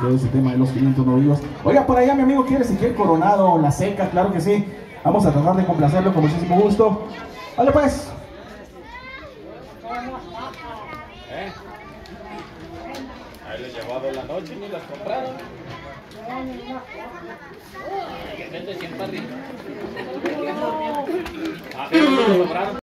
quedó ese tema de los 500 novillos. Oiga, por allá mi amigo quiere Ezequiel Coronado, La Seca, claro que sí. Vamos a tratar de complacerlo con muchísimo gusto. Vale pues. ¿Eh? Ahí les llevado la noche y ni las compraron. Vende 100 arriba. Ah, pero no lo.